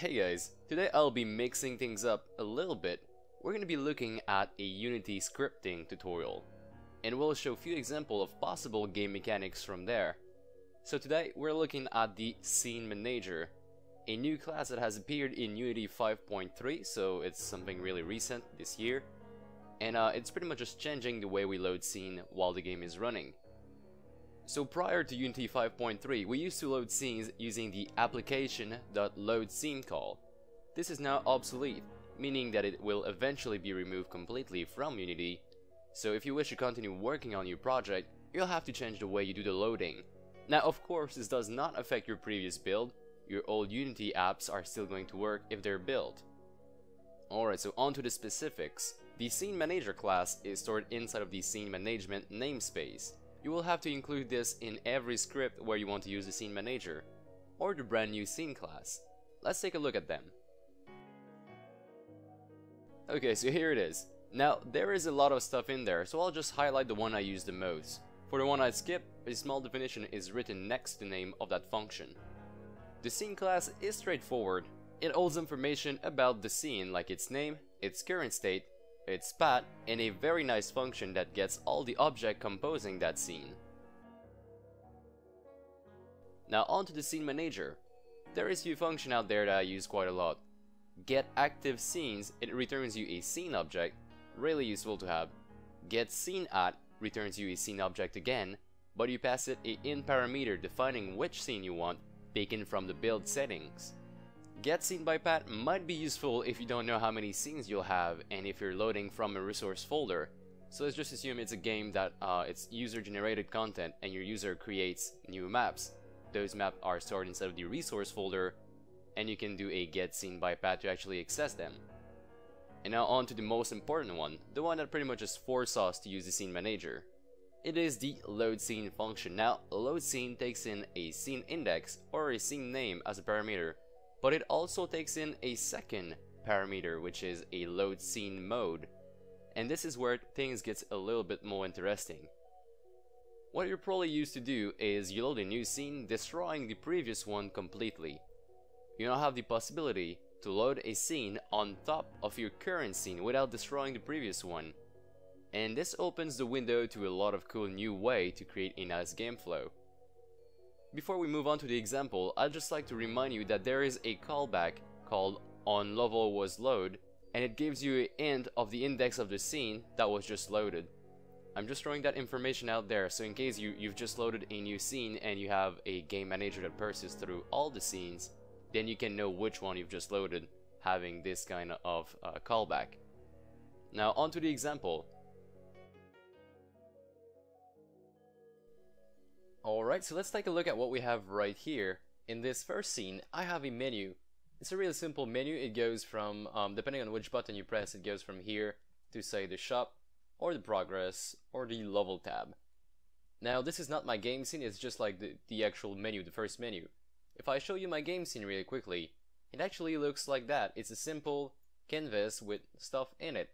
Hey guys, today I'll be mixing things up a little bit. We're going to be looking at a Unity scripting tutorial, and we'll show a few examples of possible game mechanics from there. So today we're looking at the Scene Manager, a new class that has appeared in Unity 5.3, so it's something really recent this year, and uh, it's pretty much just changing the way we load scene while the game is running. So prior to Unity 5.3, we used to load scenes using the application.loadScene call. This is now obsolete, meaning that it will eventually be removed completely from Unity. So if you wish to continue working on your project, you'll have to change the way you do the loading. Now of course this does not affect your previous build, your old Unity apps are still going to work if they're built. Alright, so on to the specifics. The Scene Manager class is stored inside of the Scene Management namespace. You will have to include this in every script where you want to use the scene manager, or the brand new scene class. Let's take a look at them. Okay, so here it is. Now, there is a lot of stuff in there, so I'll just highlight the one I use the most. For the one I skip, a small definition is written next to the name of that function. The scene class is straightforward. It holds information about the scene like its name, its current state, its path, and a very nice function that gets all the object composing that scene. Now onto the scene manager. There is a function out there that I use quite a lot. Get active scenes, it returns you a scene object, really useful to have. Get scene at returns you a scene object again, but you pass it a in parameter defining which scene you want, taken from the build settings. Get by Path might be useful if you don't know how many scenes you'll have and if you're loading from a resource folder. So let's just assume it's a game that uh, it's user generated content and your user creates new maps. Those maps are stored inside of the resource folder and you can do a get by path to actually access them. And now on to the most important one, the one that pretty much just forces us to use the scene manager. It is the load scene function. Now, load scene takes in a scene index or a scene name as a parameter but it also takes in a second parameter which is a load scene mode and this is where things gets a little bit more interesting. What you're probably used to do is you load a new scene destroying the previous one completely. You now have the possibility to load a scene on top of your current scene without destroying the previous one. And this opens the window to a lot of cool new way to create a nice game flow. Before we move on to the example, I'd just like to remind you that there is a callback called on level was load and it gives you a hint of the index of the scene that was just loaded. I'm just throwing that information out there so in case you, you've just loaded a new scene and you have a game manager that persists through all the scenes, then you can know which one you've just loaded having this kind of uh, callback. Now onto the example. Alright, so let's take a look at what we have right here. In this first scene, I have a menu. It's a really simple menu. It goes from, um, depending on which button you press, it goes from here to say the shop, or the progress, or the level tab. Now, this is not my game scene, it's just like the, the actual menu, the first menu. If I show you my game scene really quickly, it actually looks like that. It's a simple canvas with stuff in it.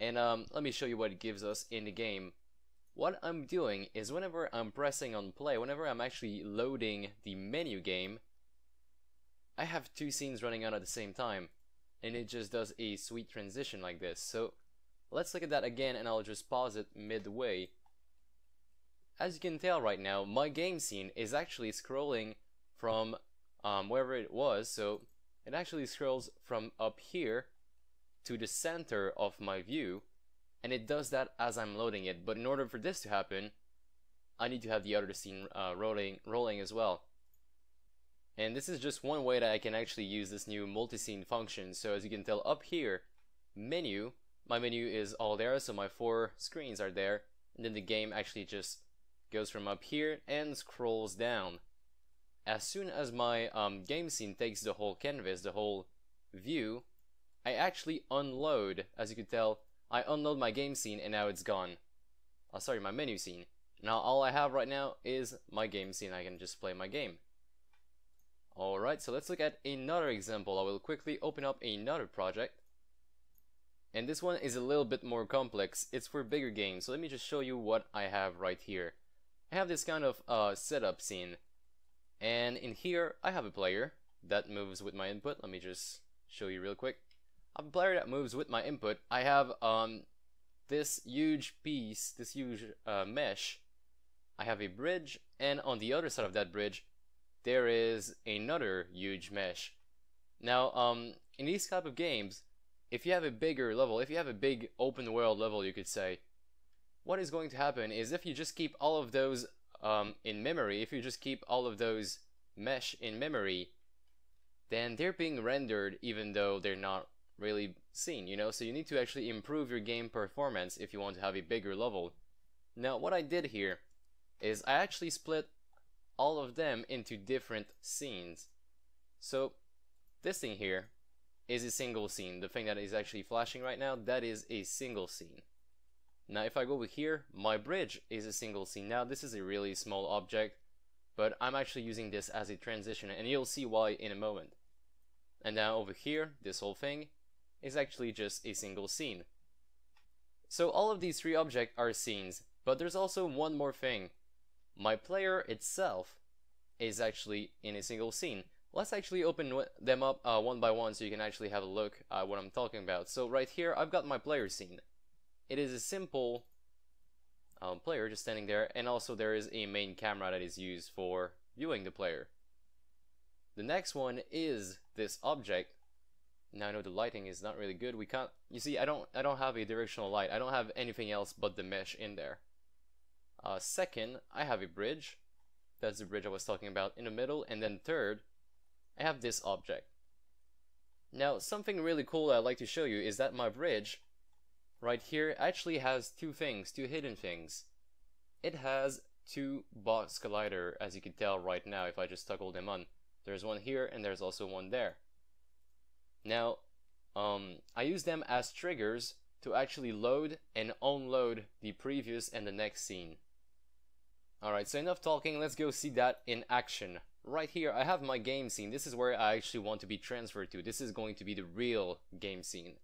And um, let me show you what it gives us in the game what I'm doing is whenever I'm pressing on play, whenever I'm actually loading the menu game, I have two scenes running on at the same time, and it just does a sweet transition like this. So let's look at that again and I'll just pause it midway. As you can tell right now, my game scene is actually scrolling from um, wherever it was, so it actually scrolls from up here to the center of my view, and it does that as I'm loading it. But in order for this to happen, I need to have the other scene uh, rolling, rolling as well. And this is just one way that I can actually use this new multi-scene function. So as you can tell up here, menu, my menu is all there, so my four screens are there. And then the game actually just goes from up here and scrolls down. As soon as my um, game scene takes the whole canvas, the whole view, I actually unload, as you can tell, I unload my game scene and now it's gone. Oh, sorry, my menu scene. Now all I have right now is my game scene. I can just play my game. Alright, so let's look at another example. I will quickly open up another project. And this one is a little bit more complex. It's for bigger games. So let me just show you what I have right here. I have this kind of uh, setup scene. And in here, I have a player. that moves with my input. Let me just show you real quick. I have a player that moves with my input. I have um, this huge piece, this huge uh, mesh. I have a bridge, and on the other side of that bridge, there is another huge mesh. Now, um, in these type of games, if you have a bigger level, if you have a big open world level, you could say, what is going to happen is if you just keep all of those um, in memory, if you just keep all of those mesh in memory, then they're being rendered even though they're not really seen, you know? So you need to actually improve your game performance if you want to have a bigger level. Now, what I did here is I actually split all of them into different scenes. So this thing here is a single scene. The thing that is actually flashing right now, that is a single scene. Now if I go over here, my bridge is a single scene. Now this is a really small object, but I'm actually using this as a transition and you'll see why in a moment. And now over here, this whole thing is actually just a single scene. So all of these three objects are scenes, but there's also one more thing. My player itself is actually in a single scene. Let's actually open them up uh, one by one so you can actually have a look at what I'm talking about. So right here, I've got my player scene. It is a simple um, player just standing there, and also there is a main camera that is used for viewing the player. The next one is this object. Now I know the lighting is not really good. We can't. You see, I don't. I don't have a directional light. I don't have anything else but the mesh in there. Uh, second, I have a bridge. That's the bridge I was talking about in the middle. And then third, I have this object. Now, something really cool I'd like to show you is that my bridge right here actually has two things, two hidden things. It has two box collider, as you can tell right now if I just toggle them on. There's one here and there's also one there. Now, um, I use them as triggers to actually load and unload the previous and the next scene. Alright, so enough talking, let's go see that in action. Right here, I have my game scene. This is where I actually want to be transferred to. This is going to be the real game scene.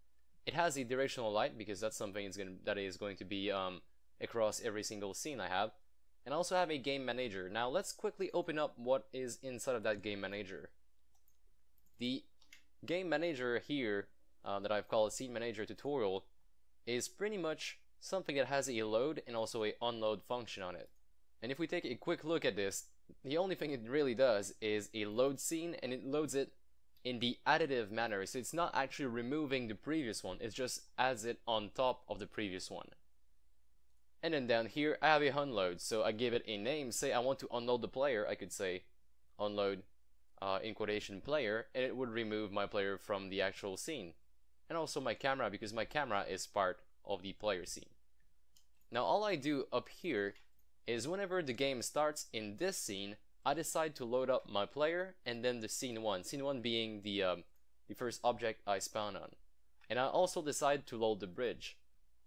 It has a directional light because that's something gonna, that is going to be um, across every single scene I have. And I also have a game manager. Now let's quickly open up what is inside of that game manager. The game manager here uh, that I've called scene manager tutorial is pretty much something that has a load and also a unload function on it. And if we take a quick look at this, the only thing it really does is a load scene and it loads it in the additive manner. So it's not actually removing the previous one, it just adds it on top of the previous one. And then down here, I have a unload. So I give it a name. Say I want to unload the player, I could say unload uh, in quotation player, and it would remove my player from the actual scene. And also my camera, because my camera is part of the player scene. Now all I do up here is whenever the game starts in this scene, I decide to load up my player and then the scene 1, scene 1 being the, um, the first object I spawn on. And I also decide to load the bridge.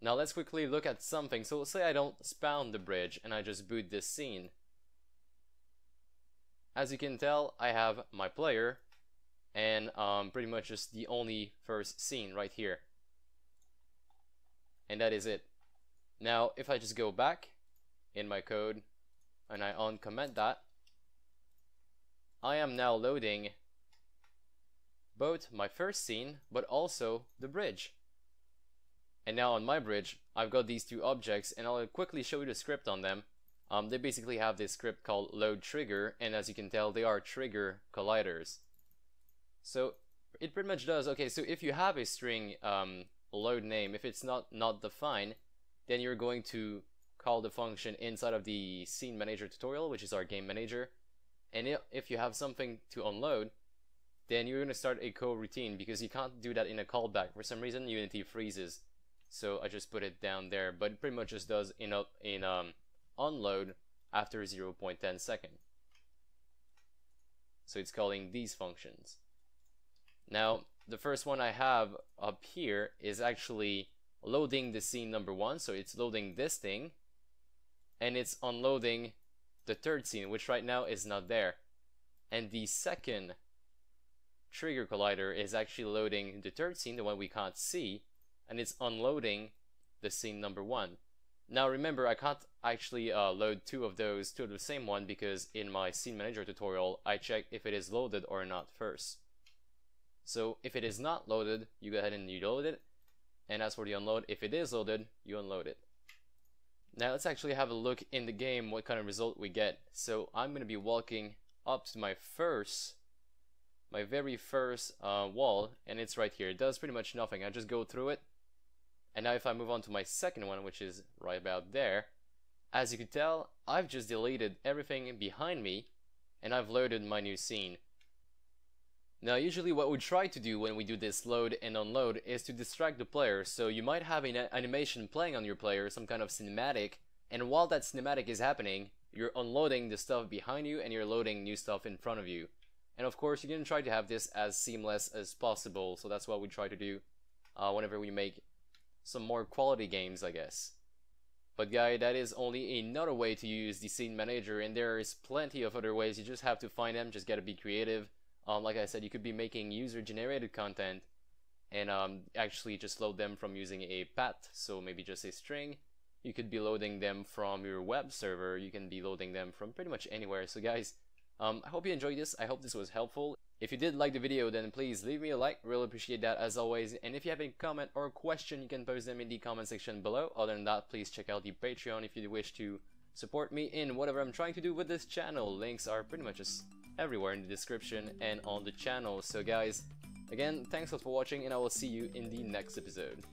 Now let's quickly look at something. So let's say I don't spawn the bridge and I just boot this scene. As you can tell, I have my player and um, pretty much just the only first scene right here. And that is it. Now, if I just go back in my code and I uncomment that, I am now loading both my first scene but also the bridge. And now on my bridge, I've got these two objects and I'll quickly show you the script on them. Um, they basically have this script called load trigger and as you can tell they are trigger colliders. So it pretty much does, okay, so if you have a string um, load name, if it's not, not defined, then you're going to call the function inside of the scene manager tutorial, which is our game manager. And if you have something to unload, then you're going to start a coroutine because you can't do that in a callback. For some reason, Unity freezes. So I just put it down there, but it pretty much just does in, a, in um, unload after 0.10 second. So it's calling these functions. Now, the first one I have up here is actually loading the scene number one. So it's loading this thing and it's unloading the third scene, which right now is not there. And the second trigger collider is actually loading the third scene, the one we can't see, and it's unloading the scene number one. Now remember, I can't actually uh, load two of those to the same one because in my scene manager tutorial, I check if it is loaded or not first. So if it is not loaded, you go ahead and you load it. And as for the unload, if it is loaded, you unload it. Now let's actually have a look in the game what kind of result we get. So I'm going to be walking up to my first, my very first uh, wall, and it's right here. It does pretty much nothing. I just go through it, and now if I move on to my second one, which is right about there, as you can tell, I've just deleted everything behind me, and I've loaded my new scene. Now usually what we try to do when we do this load and unload is to distract the player, so you might have an animation playing on your player, some kind of cinematic, and while that cinematic is happening, you're unloading the stuff behind you and you're loading new stuff in front of you. And of course, you're to try to have this as seamless as possible, so that's what we try to do uh, whenever we make some more quality games, I guess. But guy, that is only another way to use the scene manager, and there is plenty of other ways. You just have to find them, just gotta be creative. Um, like I said, you could be making user-generated content, and um, actually just load them from using a path, so maybe just a string. You could be loading them from your web server. You can be loading them from pretty much anywhere. So guys, um, I hope you enjoyed this. I hope this was helpful. If you did like the video, then please leave me a like, really appreciate that as always. And if you have a comment or question, you can post them in the comment section below. Other than that, please check out the Patreon if you wish to support me in whatever I'm trying to do with this channel. Links are pretty much just everywhere in the description and on the channel. So guys, again, thanks a lot for watching and I will see you in the next episode.